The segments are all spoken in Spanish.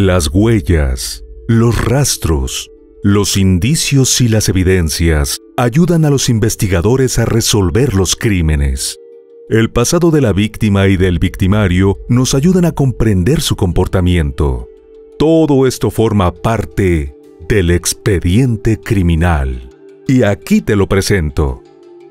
Las huellas, los rastros, los indicios y las evidencias ayudan a los investigadores a resolver los crímenes. El pasado de la víctima y del victimario nos ayudan a comprender su comportamiento. Todo esto forma parte del expediente criminal. Y aquí te lo presento.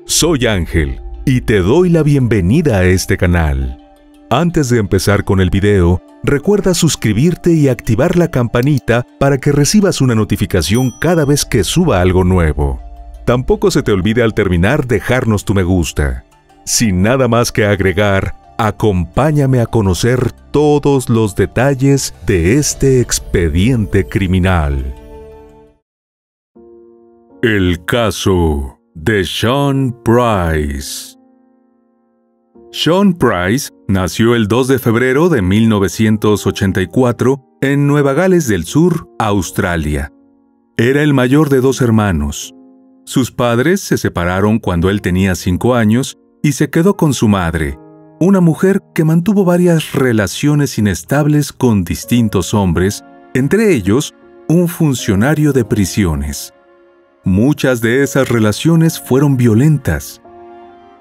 Soy Ángel y te doy la bienvenida a este canal. Antes de empezar con el video, recuerda suscribirte y activar la campanita para que recibas una notificación cada vez que suba algo nuevo. Tampoco se te olvide al terminar dejarnos tu me gusta. Sin nada más que agregar, acompáñame a conocer todos los detalles de este expediente criminal. El caso de Sean Price. Sean Price nació el 2 de febrero de 1984 en Nueva Gales del Sur, Australia. Era el mayor de dos hermanos. Sus padres se separaron cuando él tenía cinco años y se quedó con su madre, una mujer que mantuvo varias relaciones inestables con distintos hombres, entre ellos un funcionario de prisiones. Muchas de esas relaciones fueron violentas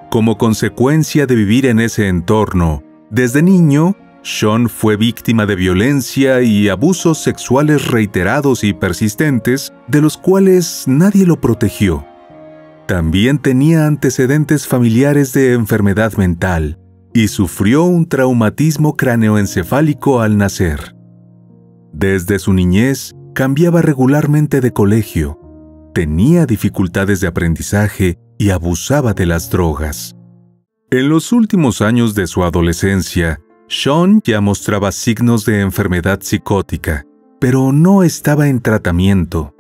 como consecuencia de vivir en ese entorno, desde niño, Sean fue víctima de violencia y abusos sexuales reiterados y persistentes, de los cuales nadie lo protegió. También tenía antecedentes familiares de enfermedad mental y sufrió un traumatismo craneoencefálico al nacer. Desde su niñez cambiaba regularmente de colegio, tenía dificultades de aprendizaje y abusaba de las drogas. En los últimos años de su adolescencia, Sean ya mostraba signos de enfermedad psicótica, pero no estaba en tratamiento.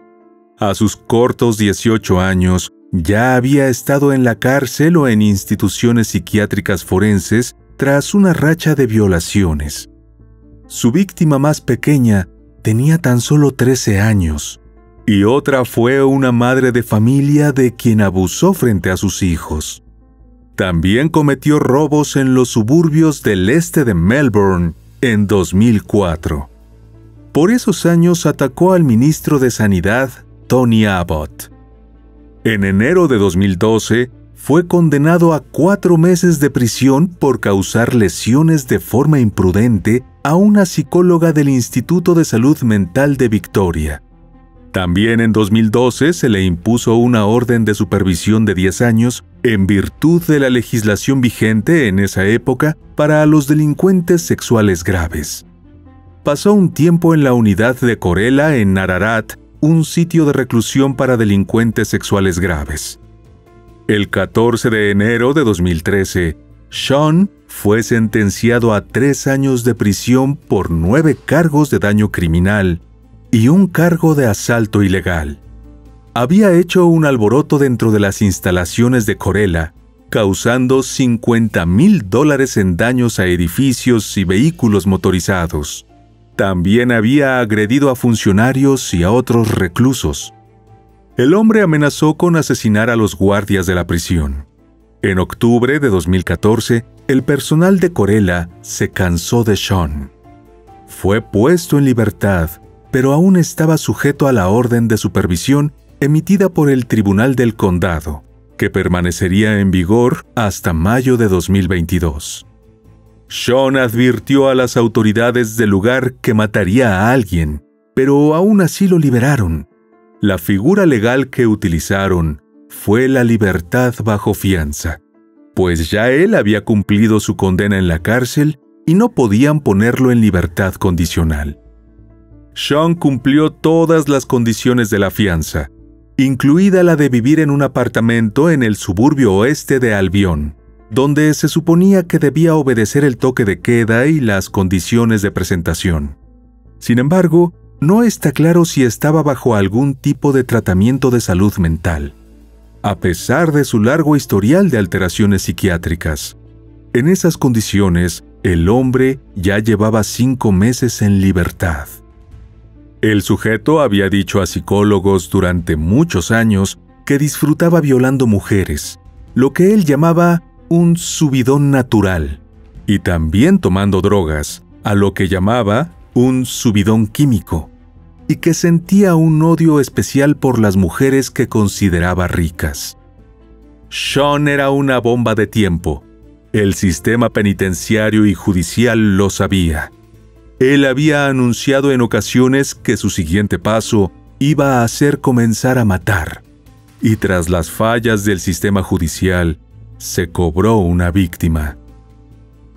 A sus cortos 18 años, ya había estado en la cárcel o en instituciones psiquiátricas forenses tras una racha de violaciones. Su víctima más pequeña tenía tan solo 13 años y otra fue una madre de familia de quien abusó frente a sus hijos. También cometió robos en los suburbios del este de Melbourne en 2004. Por esos años atacó al ministro de Sanidad, Tony Abbott. En enero de 2012, fue condenado a cuatro meses de prisión por causar lesiones de forma imprudente a una psicóloga del Instituto de Salud Mental de Victoria. También en 2012 se le impuso una orden de supervisión de 10 años en virtud de la legislación vigente en esa época para los delincuentes sexuales graves. Pasó un tiempo en la unidad de Corella en Ararat, un sitio de reclusión para delincuentes sexuales graves. El 14 de enero de 2013, Sean fue sentenciado a tres años de prisión por nueve cargos de daño criminal y un cargo de asalto ilegal. Había hecho un alboroto dentro de las instalaciones de Corella, causando 50 mil dólares en daños a edificios y vehículos motorizados. También había agredido a funcionarios y a otros reclusos. El hombre amenazó con asesinar a los guardias de la prisión. En octubre de 2014, el personal de Corella se cansó de Sean. Fue puesto en libertad pero aún estaba sujeto a la orden de supervisión emitida por el Tribunal del Condado, que permanecería en vigor hasta mayo de 2022. Sean advirtió a las autoridades del lugar que mataría a alguien, pero aún así lo liberaron. La figura legal que utilizaron fue la libertad bajo fianza, pues ya él había cumplido su condena en la cárcel y no podían ponerlo en libertad condicional. Sean cumplió todas las condiciones de la fianza, incluida la de vivir en un apartamento en el suburbio oeste de Albion, donde se suponía que debía obedecer el toque de queda y las condiciones de presentación. Sin embargo, no está claro si estaba bajo algún tipo de tratamiento de salud mental, a pesar de su largo historial de alteraciones psiquiátricas. En esas condiciones, el hombre ya llevaba cinco meses en libertad. El sujeto había dicho a psicólogos durante muchos años que disfrutaba violando mujeres, lo que él llamaba un subidón natural, y también tomando drogas, a lo que llamaba un subidón químico, y que sentía un odio especial por las mujeres que consideraba ricas. Sean era una bomba de tiempo. El sistema penitenciario y judicial lo sabía. Él había anunciado en ocasiones que su siguiente paso iba a ser comenzar a matar. Y tras las fallas del sistema judicial, se cobró una víctima.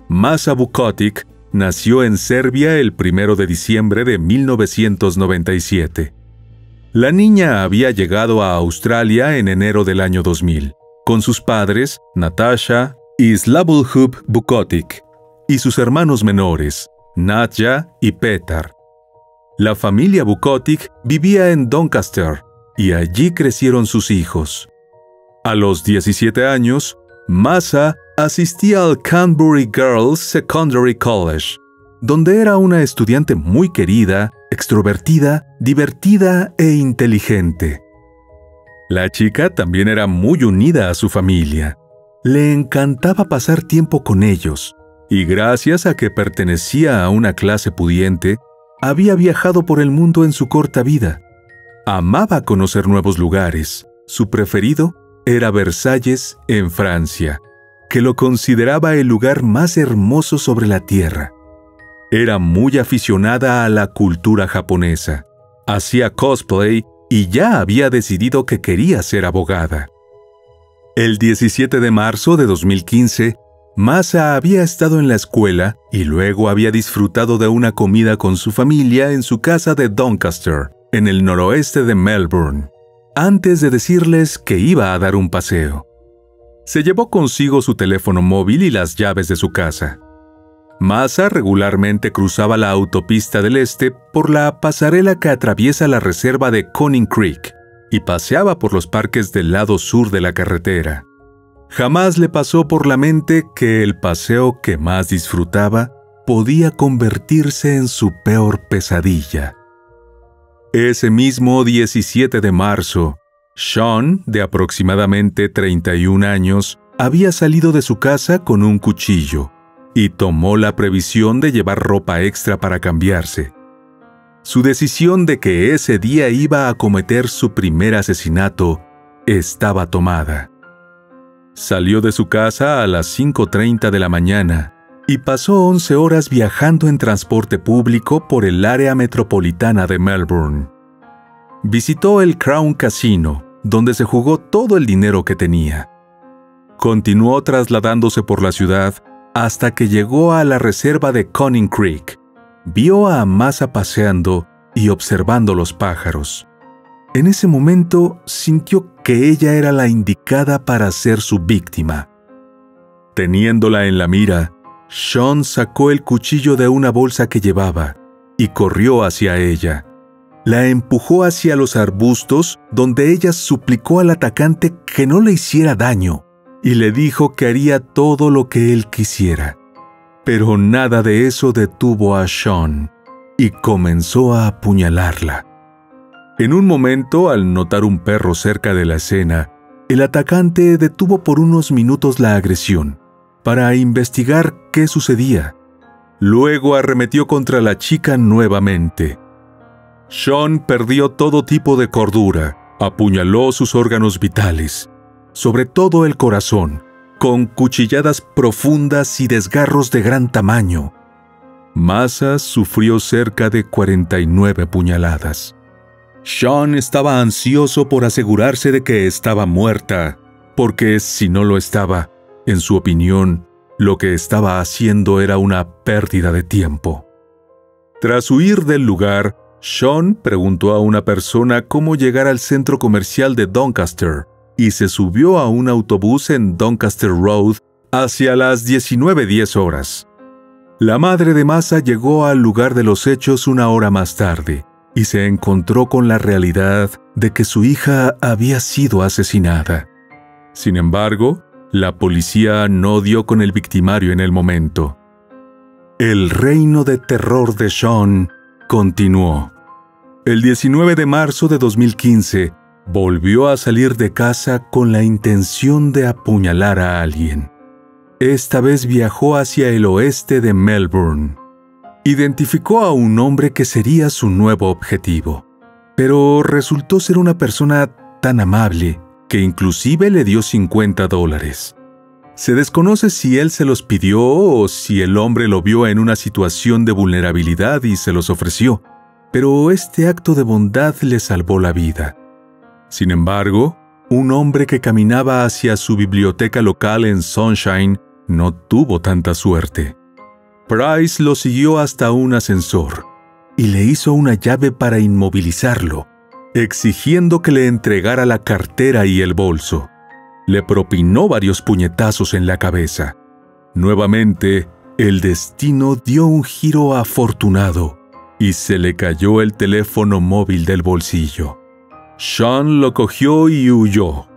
Masa Bukotic nació en Serbia el 1 de diciembre de 1997. La niña había llegado a Australia en enero del año 2000, con sus padres, Natasha y Slavulhub Bukotic, y sus hermanos menores, Nadja y Petar. La familia Bukotic vivía en Doncaster, y allí crecieron sus hijos. A los 17 años, Massa asistía al Canterbury Girls Secondary College, donde era una estudiante muy querida, extrovertida, divertida e inteligente. La chica también era muy unida a su familia. Le encantaba pasar tiempo con ellos, y gracias a que pertenecía a una clase pudiente, había viajado por el mundo en su corta vida. Amaba conocer nuevos lugares. Su preferido era Versalles, en Francia, que lo consideraba el lugar más hermoso sobre la tierra. Era muy aficionada a la cultura japonesa. Hacía cosplay y ya había decidido que quería ser abogada. El 17 de marzo de 2015, Masa había estado en la escuela y luego había disfrutado de una comida con su familia en su casa de Doncaster, en el noroeste de Melbourne antes de decirles que iba a dar un paseo. Se llevó consigo su teléfono móvil y las llaves de su casa. Massa regularmente cruzaba la autopista del este por la pasarela que atraviesa la reserva de Conning Creek y paseaba por los parques del lado sur de la carretera. Jamás le pasó por la mente que el paseo que más disfrutaba podía convertirse en su peor pesadilla. Ese mismo 17 de marzo, Sean, de aproximadamente 31 años, había salido de su casa con un cuchillo y tomó la previsión de llevar ropa extra para cambiarse. Su decisión de que ese día iba a cometer su primer asesinato estaba tomada. Salió de su casa a las 5.30 de la mañana y pasó 11 horas viajando en transporte público por el área metropolitana de Melbourne. Visitó el Crown Casino, donde se jugó todo el dinero que tenía. Continuó trasladándose por la ciudad hasta que llegó a la reserva de Conning Creek. Vio a Amasa paseando y observando los pájaros. En ese momento sintió que ella era la indicada para ser su víctima. Teniéndola en la mira, sean sacó el cuchillo de una bolsa que llevaba y corrió hacia ella. La empujó hacia los arbustos donde ella suplicó al atacante que no le hiciera daño y le dijo que haría todo lo que él quisiera. Pero nada de eso detuvo a Sean y comenzó a apuñalarla. En un momento, al notar un perro cerca de la escena, el atacante detuvo por unos minutos la agresión para investigar qué sucedía. Luego arremetió contra la chica nuevamente. Sean perdió todo tipo de cordura, apuñaló sus órganos vitales, sobre todo el corazón, con cuchilladas profundas y desgarros de gran tamaño. Massa sufrió cerca de 49 puñaladas. Sean estaba ansioso por asegurarse de que estaba muerta, porque si no lo estaba, en su opinión, lo que estaba haciendo era una pérdida de tiempo. Tras huir del lugar, Sean preguntó a una persona cómo llegar al centro comercial de Doncaster y se subió a un autobús en Doncaster Road hacia las 19.10 horas. La madre de Massa llegó al lugar de los hechos una hora más tarde y se encontró con la realidad de que su hija había sido asesinada. Sin embargo, la policía no dio con el victimario en el momento. El reino de terror de Sean continuó. El 19 de marzo de 2015, volvió a salir de casa con la intención de apuñalar a alguien. Esta vez viajó hacia el oeste de Melbourne. Identificó a un hombre que sería su nuevo objetivo, pero resultó ser una persona tan amable que inclusive le dio 50 dólares. Se desconoce si él se los pidió o si el hombre lo vio en una situación de vulnerabilidad y se los ofreció, pero este acto de bondad le salvó la vida. Sin embargo, un hombre que caminaba hacia su biblioteca local en Sunshine no tuvo tanta suerte. Price lo siguió hasta un ascensor y le hizo una llave para inmovilizarlo, exigiendo que le entregara la cartera y el bolso. Le propinó varios puñetazos en la cabeza. Nuevamente, el destino dio un giro afortunado y se le cayó el teléfono móvil del bolsillo. Sean lo cogió y huyó.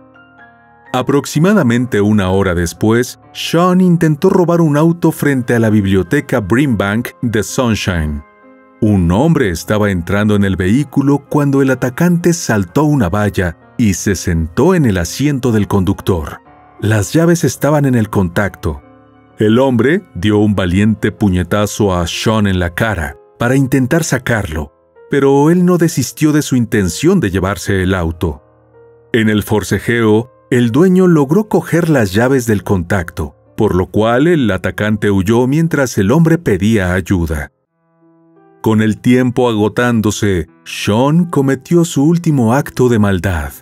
Aproximadamente una hora después, Sean intentó robar un auto frente a la biblioteca Brimbank de Sunshine. Un hombre estaba entrando en el vehículo cuando el atacante saltó una valla y se sentó en el asiento del conductor. Las llaves estaban en el contacto. El hombre dio un valiente puñetazo a Sean en la cara para intentar sacarlo, pero él no desistió de su intención de llevarse el auto. En el forcejeo, el dueño logró coger las llaves del contacto, por lo cual el atacante huyó mientras el hombre pedía ayuda. Con el tiempo agotándose, Sean cometió su último acto de maldad.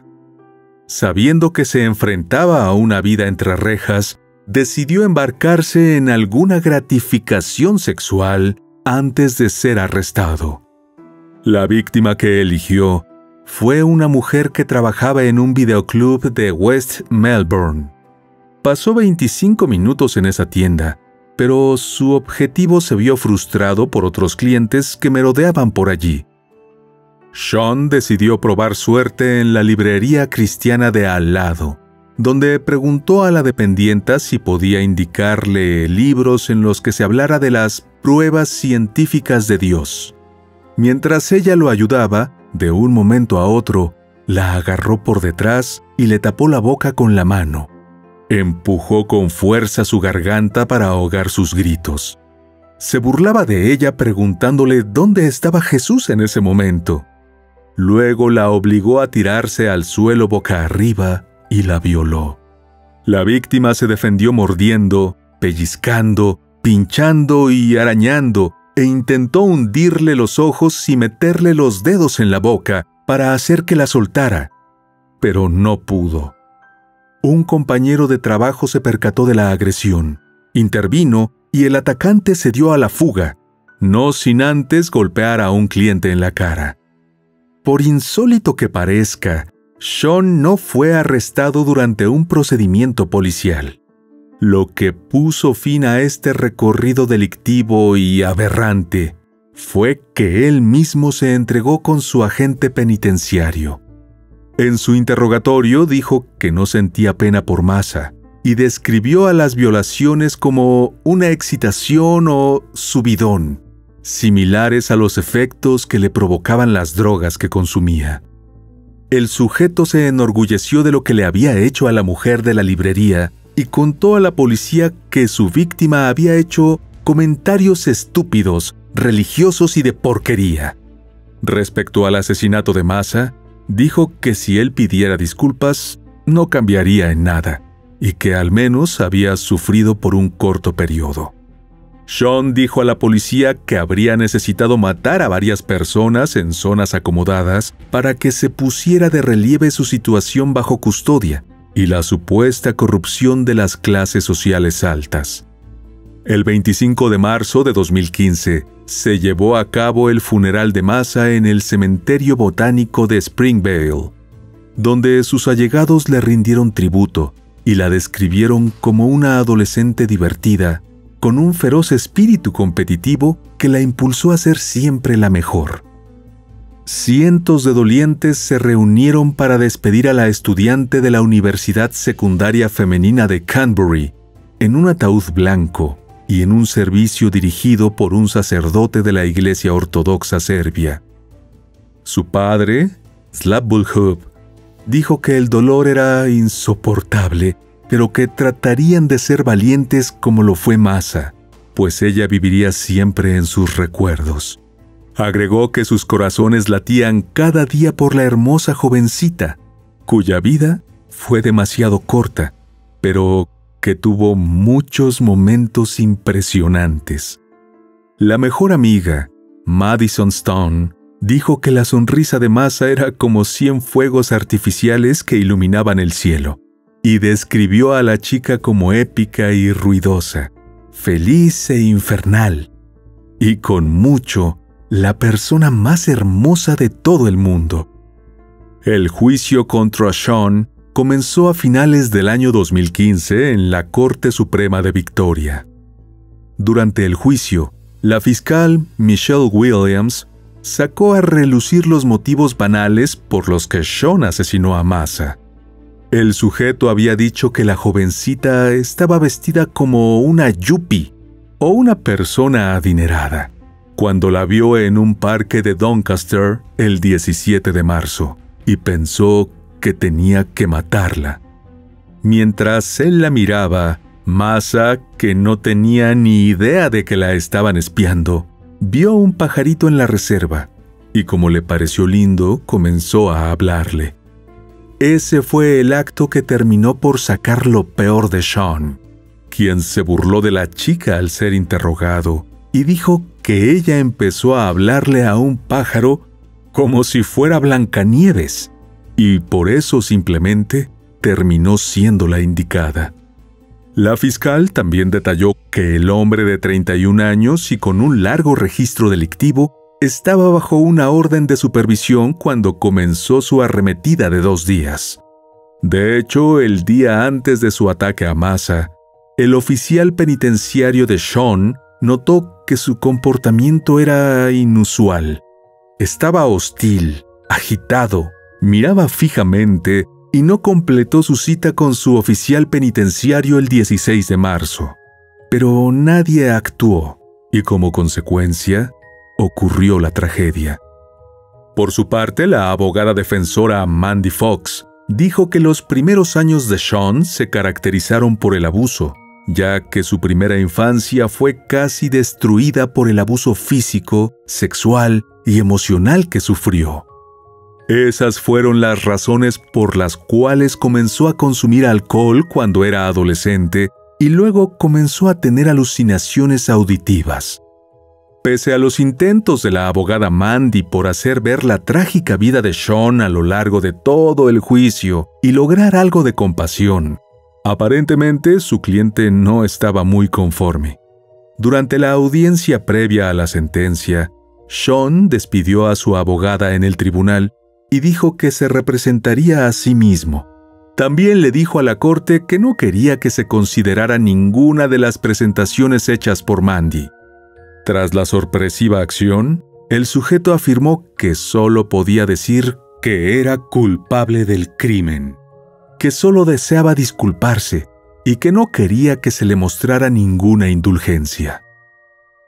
Sabiendo que se enfrentaba a una vida entre rejas, decidió embarcarse en alguna gratificación sexual antes de ser arrestado. La víctima que eligió fue una mujer que trabajaba en un videoclub de West Melbourne. Pasó 25 minutos en esa tienda, pero su objetivo se vio frustrado por otros clientes que merodeaban por allí. Sean decidió probar suerte en la librería cristiana de al lado, donde preguntó a la dependienta si podía indicarle libros en los que se hablara de las pruebas científicas de Dios. Mientras ella lo ayudaba, de un momento a otro, la agarró por detrás y le tapó la boca con la mano. Empujó con fuerza su garganta para ahogar sus gritos. Se burlaba de ella preguntándole dónde estaba Jesús en ese momento. Luego la obligó a tirarse al suelo boca arriba y la violó. La víctima se defendió mordiendo, pellizcando, pinchando y arañando, e intentó hundirle los ojos y meterle los dedos en la boca para hacer que la soltara, pero no pudo. Un compañero de trabajo se percató de la agresión, intervino y el atacante se dio a la fuga, no sin antes golpear a un cliente en la cara. Por insólito que parezca, Sean no fue arrestado durante un procedimiento policial lo que puso fin a este recorrido delictivo y aberrante fue que él mismo se entregó con su agente penitenciario. En su interrogatorio dijo que no sentía pena por masa y describió a las violaciones como una excitación o subidón, similares a los efectos que le provocaban las drogas que consumía. El sujeto se enorgulleció de lo que le había hecho a la mujer de la librería y contó a la policía que su víctima había hecho comentarios estúpidos, religiosos y de porquería. Respecto al asesinato de Massa, dijo que si él pidiera disculpas, no cambiaría en nada, y que al menos había sufrido por un corto periodo. Sean dijo a la policía que habría necesitado matar a varias personas en zonas acomodadas para que se pusiera de relieve su situación bajo custodia, y la supuesta corrupción de las clases sociales altas. El 25 de marzo de 2015 se llevó a cabo el funeral de masa en el cementerio botánico de Springvale, donde sus allegados le rindieron tributo y la describieron como una adolescente divertida, con un feroz espíritu competitivo que la impulsó a ser siempre la mejor cientos de dolientes se reunieron para despedir a la estudiante de la Universidad Secundaria Femenina de Canterbury en un ataúd blanco y en un servicio dirigido por un sacerdote de la Iglesia Ortodoxa Serbia. Su padre, Slavbulhub, dijo que el dolor era insoportable, pero que tratarían de ser valientes como lo fue Massa, pues ella viviría siempre en sus recuerdos. Agregó que sus corazones latían cada día por la hermosa jovencita, cuya vida fue demasiado corta, pero que tuvo muchos momentos impresionantes. La mejor amiga, Madison Stone, dijo que la sonrisa de Massa era como cien fuegos artificiales que iluminaban el cielo, y describió a la chica como épica y ruidosa, feliz e infernal, y con mucho la persona más hermosa de todo el mundo. El juicio contra Sean comenzó a finales del año 2015 en la Corte Suprema de Victoria. Durante el juicio, la fiscal Michelle Williams sacó a relucir los motivos banales por los que Sean asesinó a Massa. El sujeto había dicho que la jovencita estaba vestida como una yuppie o una persona adinerada, cuando la vio en un parque de Doncaster el 17 de marzo, y pensó que tenía que matarla. Mientras él la miraba, Massa, que no tenía ni idea de que la estaban espiando, vio un pajarito en la reserva y como le pareció lindo, comenzó a hablarle. Ese fue el acto que terminó por sacar lo peor de Sean, quien se burló de la chica al ser interrogado y dijo que ella empezó a hablarle a un pájaro como si fuera Blancanieves y por eso simplemente terminó siendo la indicada. La fiscal también detalló que el hombre de 31 años y con un largo registro delictivo estaba bajo una orden de supervisión cuando comenzó su arremetida de dos días. De hecho, el día antes de su ataque a Massa, el oficial penitenciario de Sean notó que su comportamiento era inusual. Estaba hostil, agitado, miraba fijamente y no completó su cita con su oficial penitenciario el 16 de marzo. Pero nadie actuó y como consecuencia ocurrió la tragedia. Por su parte, la abogada defensora Mandy Fox dijo que los primeros años de Sean se caracterizaron por el abuso, ya que su primera infancia fue casi destruida por el abuso físico, sexual y emocional que sufrió. Esas fueron las razones por las cuales comenzó a consumir alcohol cuando era adolescente y luego comenzó a tener alucinaciones auditivas. Pese a los intentos de la abogada Mandy por hacer ver la trágica vida de Sean a lo largo de todo el juicio y lograr algo de compasión, aparentemente su cliente no estaba muy conforme. Durante la audiencia previa a la sentencia, Sean despidió a su abogada en el tribunal y dijo que se representaría a sí mismo. También le dijo a la corte que no quería que se considerara ninguna de las presentaciones hechas por Mandy. Tras la sorpresiva acción, el sujeto afirmó que solo podía decir que era culpable del crimen, que solo deseaba disculparse y que no quería que se le mostrara ninguna indulgencia.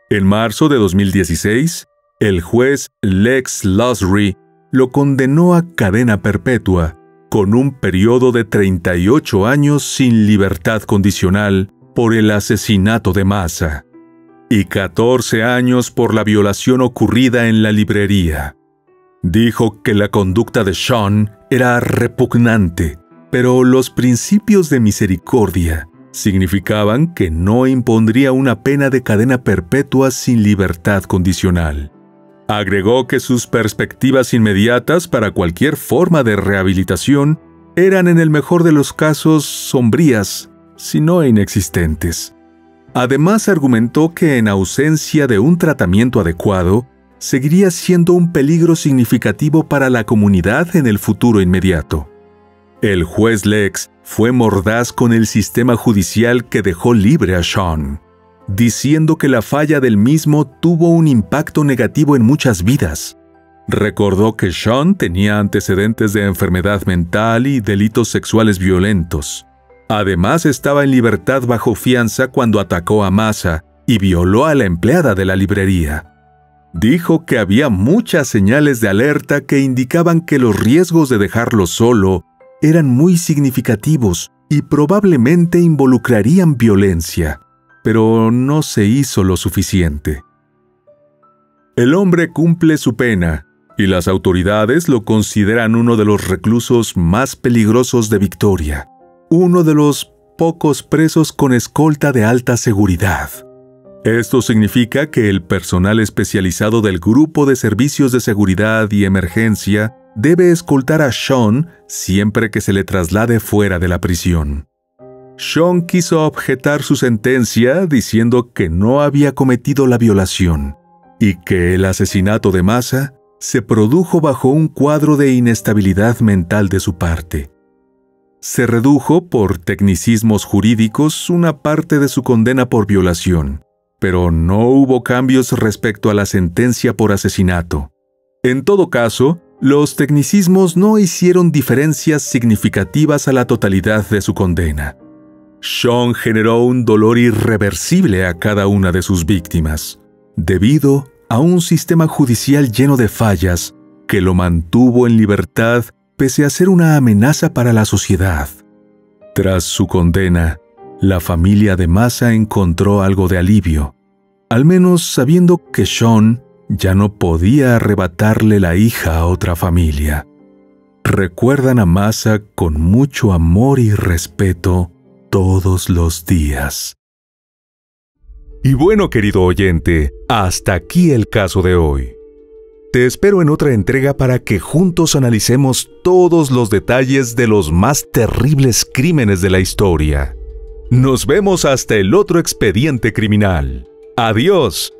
En marzo de 2016, el juez Lex Lusry lo condenó a cadena perpetua, con un periodo de 38 años sin libertad condicional por el asesinato de masa y 14 años por la violación ocurrida en la librería. Dijo que la conducta de Sean era repugnante, pero los principios de misericordia significaban que no impondría una pena de cadena perpetua sin libertad condicional. Agregó que sus perspectivas inmediatas para cualquier forma de rehabilitación eran en el mejor de los casos sombrías, si no inexistentes. Además argumentó que en ausencia de un tratamiento adecuado, seguiría siendo un peligro significativo para la comunidad en el futuro inmediato. El juez Lex fue mordaz con el sistema judicial que dejó libre a Sean diciendo que la falla del mismo tuvo un impacto negativo en muchas vidas. Recordó que Sean tenía antecedentes de enfermedad mental y delitos sexuales violentos. Además estaba en libertad bajo fianza cuando atacó a Massa y violó a la empleada de la librería. Dijo que había muchas señales de alerta que indicaban que los riesgos de dejarlo solo eran muy significativos y probablemente involucrarían violencia pero no se hizo lo suficiente. El hombre cumple su pena, y las autoridades lo consideran uno de los reclusos más peligrosos de Victoria, uno de los pocos presos con escolta de alta seguridad. Esto significa que el personal especializado del Grupo de Servicios de Seguridad y Emergencia debe escoltar a Sean siempre que se le traslade fuera de la prisión. Sean quiso objetar su sentencia diciendo que no había cometido la violación y que el asesinato de Massa se produjo bajo un cuadro de inestabilidad mental de su parte. Se redujo por tecnicismos jurídicos una parte de su condena por violación, pero no hubo cambios respecto a la sentencia por asesinato. En todo caso, los tecnicismos no hicieron diferencias significativas a la totalidad de su condena. Sean generó un dolor irreversible a cada una de sus víctimas, debido a un sistema judicial lleno de fallas que lo mantuvo en libertad pese a ser una amenaza para la sociedad. Tras su condena, la familia de Massa encontró algo de alivio, al menos sabiendo que Sean ya no podía arrebatarle la hija a otra familia. Recuerdan a Massa con mucho amor y respeto todos los días. Y bueno, querido oyente, hasta aquí el caso de hoy. Te espero en otra entrega para que juntos analicemos todos los detalles de los más terribles crímenes de la historia. Nos vemos hasta el otro expediente criminal. Adiós